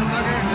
motherfucker.